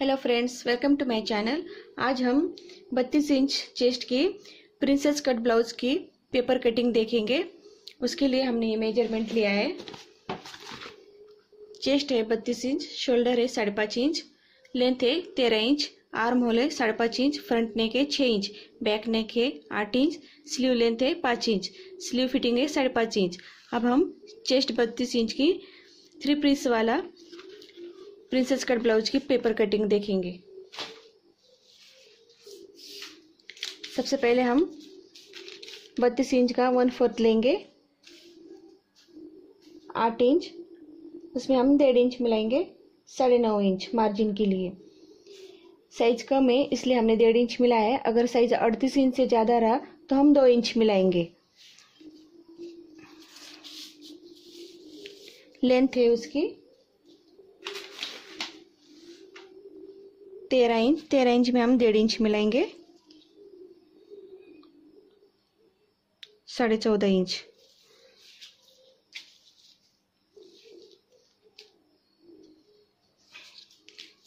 Hello friends welcome to my channel आज हम 32 inch chest की प्रिंसेस कट ब्लाउज की पेपर कटिंग देखेंगे। उसके लिए हमने ये मेज़रमेंट लिया है। चेस्ट है 32 इंच शोल्डर है साढ़े पाँच इंच लेंथ है तेरह इंच आर्म होल है साढ़े पाँच इंच फ्रंट नेक है छः इंच बैक नेक है आठ इंच स्लीव लेंथ है पाँच इंच स्लीव फिटिंग है साढ़े पाँच इंच। अब हम चेस्ट बत्तीस इंच की थ्री पीस वाला प्रिंसेस कट ब्लाउज की पेपर कटिंग देखेंगे। सबसे पहले हम बत्तीस इंच का वन फोर्थ लेंगे। आठ इंच, उसमें हम डेढ़ इंच मिलाएँगे, साढ़े नौ इंच मार्जिन के लिए। साइज़ कम है, इसलिए हमने डेढ़ इंच मिलाया है। अगर साइज़ अड़तीस इंच से ज़्यादा रहा तो हम दो इंच मिलाएँगे। लेंथ है उसकी तेरह इंच तेरह इंच में हम डेढ़ इंच मिलाएँगे। साढ़े चौदह इंच।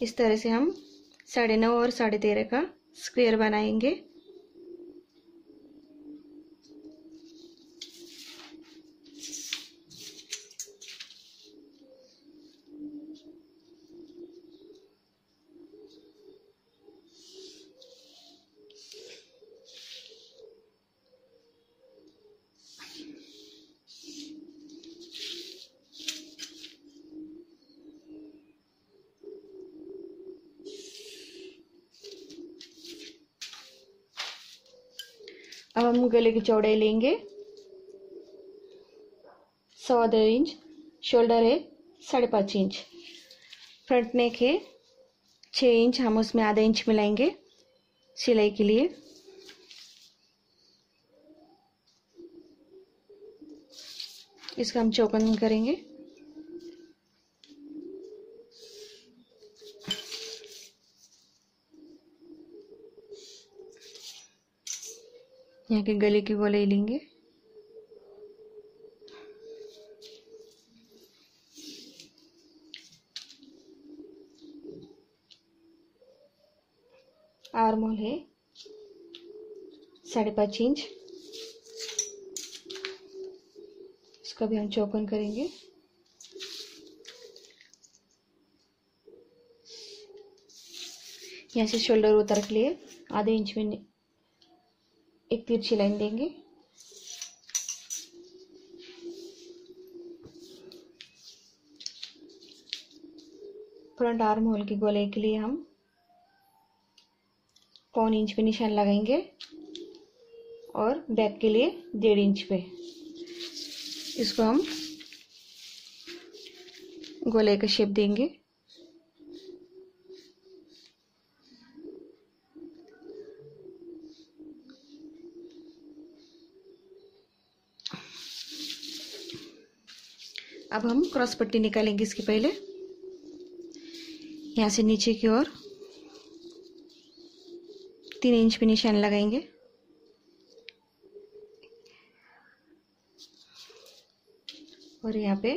इस तरह से हम साढ़े नौ और साढ़े तेरह का स्क्वायर बनाएँगे। अब हम गले की चौड़ाई लेंगे। सवा दो इंच, शोल्डर है साढ़े पाँच इंच। फ्रंट नेक है छः इंच, हम उसमें आधा इंच मिलाएँगे सिलाई के लिए। इसका हम चौकन करेंगे। यहाँ के गले की गोलाई लेंगे। आर्मोल है। साढ़े पाँच इंच। इसका भी हम चौकन करेंगे। यहाँ से शोल्डर उतर के लिए आधे इंच में एक तिरछी लाइन देंगे। फ्रंट आर्म होल के गोले के लिए हम पौन इंच पे निशान लगाएँगे और बैक के लिए डेढ़ इंच पे। इसको हम गोले का शेप देंगे। अब हम क्रॉस पट्टी निकालेंगे इसके पहले। यहाँ से नीचे की ओर तीन इंच पे निशान लगाएँगे। और यहाँ पे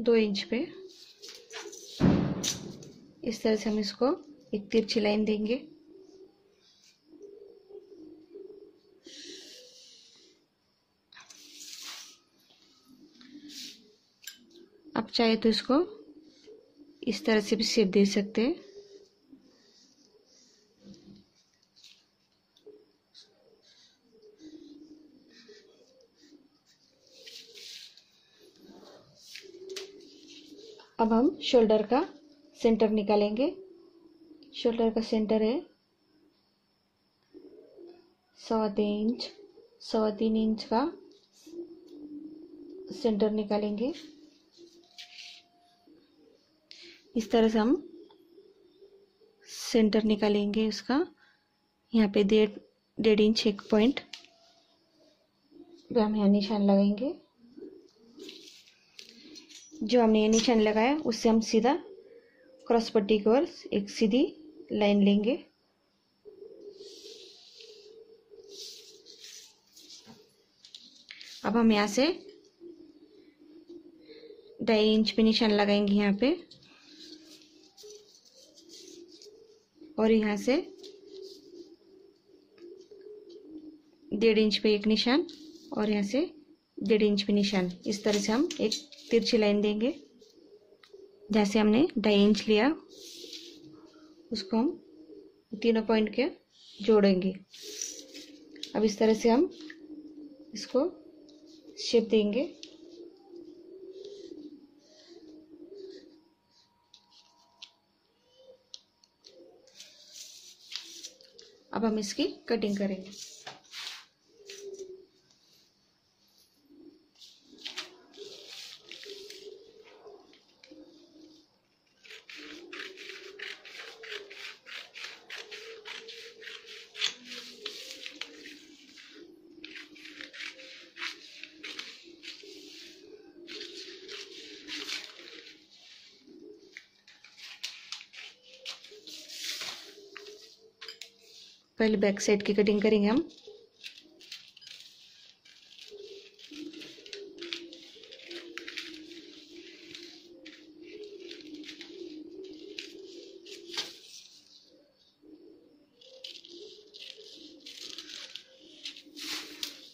दो इंच पे इस तरह से हम इसको एक तिरछी लाइन देंगे। चाहे तो इसको इस तरह से भी शेप दे सकते हैं। अब हम शोल्डर का सेंटर निकालेंगे। शोल्डर का सेंटर है सवा तीन इंच सवा तीन इंच का सेंटर निकालेंगे। इस तरह से हम सेंटर निकालेंगे उसका। यहाँ पे डेढ़ डेढ़ इंच एक पॉइंट हम यहाँ निशान लगाएँगे। जो हमने ये निशान लगाया, उससे हम सीधा क्रॉस पट्टी की ओर एक सीधी लाइन लेंगे। अब हम यहाँ से ढाई इंच पे निशान लगाएँगे यहाँ पे। और यहाँ से डेढ़ इंच पे एक निशान और यहाँ से डेढ़ इंच पे निशान। इस तरह से हम एक तिरछी लाइन देंगे जहाँ से हमने ढाई इंच लिया। उसको हम तीनों पॉइंट के जोड़ेंगे। अब इस तरह से हम इसको शेप देंगे। अब हम इसकी कटिंग करेंगे। पहले बैक साइड की कटिंग करेंगे हम।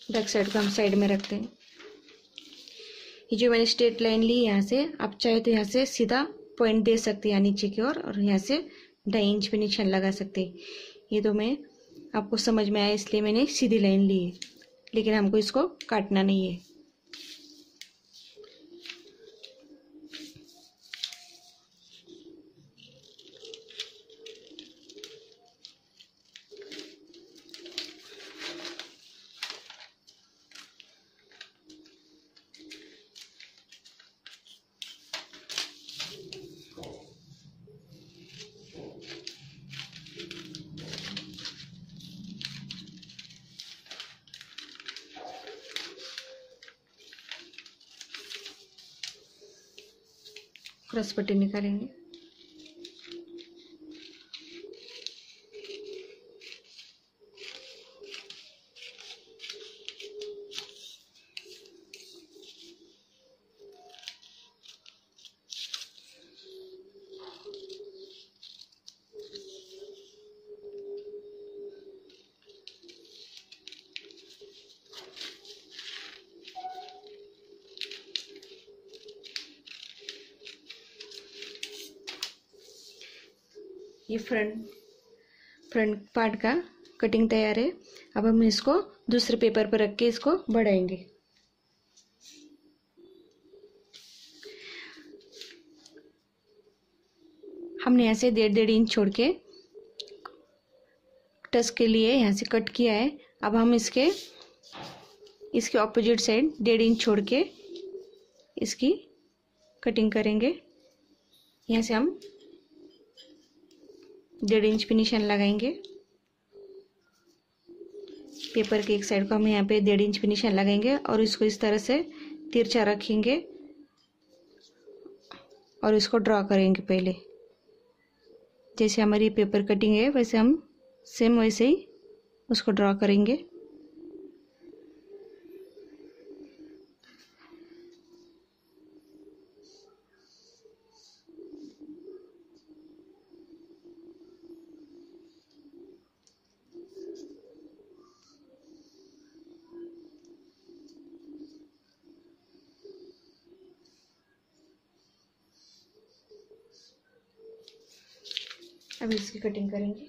बैक साइड को हम साइड में रखते हैं। ये जो मैंने स्ट्रेट लाइन ली यहाँ से, आप चाहे तो यहाँ से सीधा पॉइंट दे सकते हैं यहाँ नीचे की ओर और यहाँ से ढाई इंच पे निशान लगा सकते हैं। ये तो मैं आपको समझ में आया, इसलिए मैंने सीधी लाइन ली है। लेकिन हमको इसको काटना नहीं है। क्रॉस पट्टी निकालेंगे। ये फ्रंट फ्रंट पार्ट का कटिंग तैयार है। अब हम इसको दूसरे पेपर पर रख के इसको बढ़ाएँगे। हमने यहाँ से डेढ़ डेढ़ इंच छोड़ के टस के लिए यहाँ से कट किया है। अब हम इसके इसके ऑपोजिट साइड डेढ़ इंच छोड़ के इसकी कटिंग करेंगे। यहाँ से हम डेढ़ इंच पे निशान लगाएँगे। पेपर के एक साइड को हम यहाँ पे डेढ़ इंच पे निशान लगाएँगे और इसको इस तरह से तिरछा रखेंगे और इसको ड्रॉ करेंगे पहले। जैसे हमारी पेपर कटिंग है, वैसे हम सेम वैसे ही उसको ड्रॉ करेंगे। अब इसकी कटिंग करेंगे।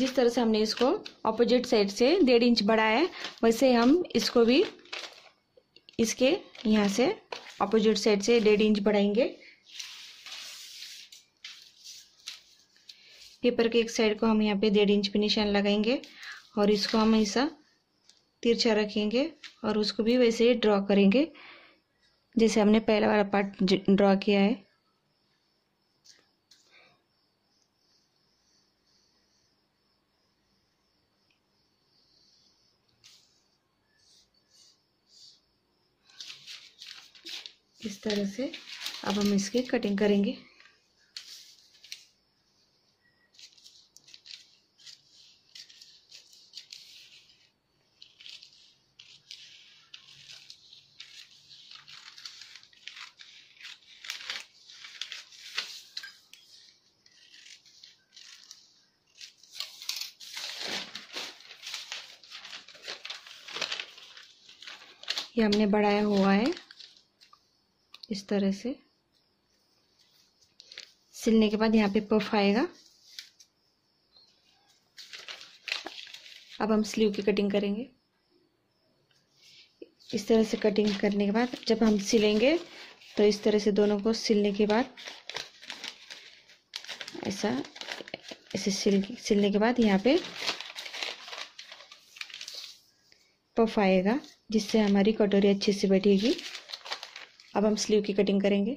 जिस तरह से हमने इसको ऑपोजिट साइड से डेढ़ इंच बढ़ाया है, वैसे हम इसको भी इसके यहाँ से अपोजिट साइड से डेढ़ इंच बढ़ाएँगे। पेपर के एक साइड को हम यहाँ पे डेढ़ इंच पे निशान लगाएँगे और इसको हम ऐसा तिरछा रखेंगे और उसको भी वैसे ही ड्रॉ करेंगे। जैसे हमने पहला वाला पार्ट ड्रॉ किया है। इस तरह से। अब हम इसकी कटिंग करेंगे। ये हमने बढ़ाया हुआ है। इस तरह से। सिलने के बाद यहाँ पे पफ आएगा। अब हम स्लीव की कटिंग करेंगे। इस तरह से कटिंग करने के बाद जब हम सिलेंगे तो इस तरह से दोनों को सिलने के बाद ऐसा, ऐसे सिल, सिलने के बाद यहाँ पे पफ आएगा, जिससे हमारी कटोरी अच्छे से बैठेगी अब हम स्लीव की कटिंग करेंगे।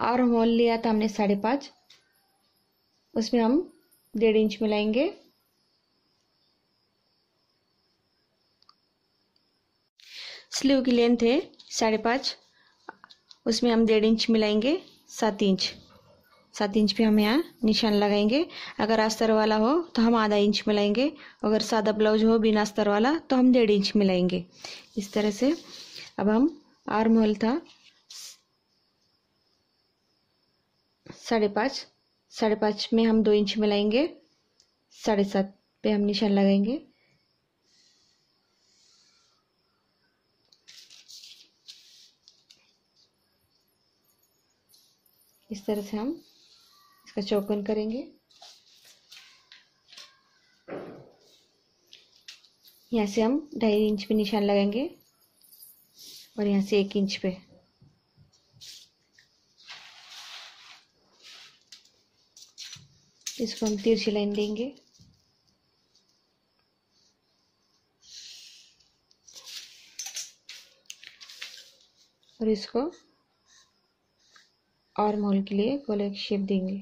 और मोल लिया था हमने साढ़े पाँच। उसमें हम डेढ़ इंच मिलाएँगे। स्लीव की लेंथ है साढ़े पाँच। उसमें हम डेढ़ इंच मिलाएँगे सात इंच सात इंच पे हम यहाँ निशान लगाएँगे। अगर अस्तर वाला हो तो हम आधा इंच मिलाएँगे। अगर सादा ब्लाउज हो, बिना अस्तर वाला तो हम डेढ़ इंच मिलाएँगे। इस तरह से अब हम आर्म होल था, साढ़े पाँच। साढ़े पाँच में हम दो इंच मिलाएँगे, साढ़े सात पे हम निशान लगाएँगे। इस तरह से हम इसका चौकन करेंगे। यहाँ से हम ढाई इंच पे निशान लगाएँगे। और यहाँ से एक इंच पे। इसको हम तिरछी लाइन देंगे। और इसको और मोल के लिए गोले एक शेप देंगे।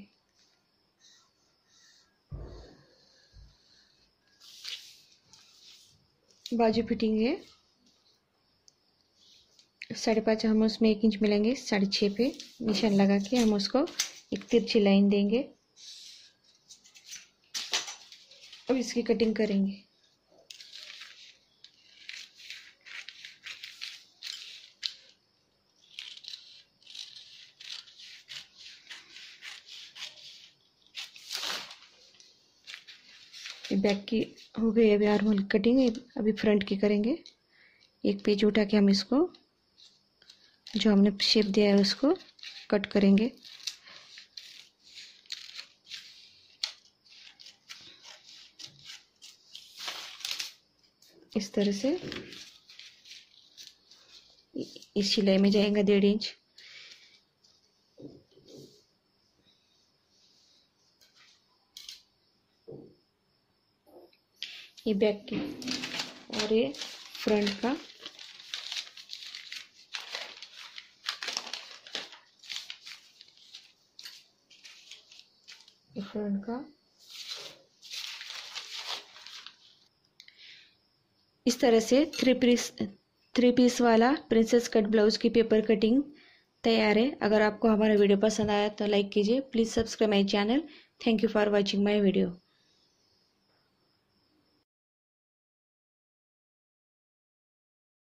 बाजू फिटिंग है। साढ़े पाँच हम उसमें एक इंच मिलेंगे साढ़े छः पे निशान लगा के हम उसको एक तिरछी लाइन देंगे। अब इसकी कटिंग करेंगे। बैक की हो गई अभी आर्मल कटिंग अभी फ्रंट की करेंगे। एक पेज उठा के हम इसको जो हमने शेप दिया है उसको कट करेंगे। इस तरह से इस सिलाई में जाएगा डेढ़ इंच। ये बैक की और ये फ्रंट का फ्रंट का इस तरह से थ्री पीस थ्री पीस वाला प्रिंसेस कट ब्लाउज की पेपर कटिंग तैयार है। अगर आपको हमारा वीडियो पसंद आया तो लाइक कीजिए। Please subscribe my channel thank you for watching my video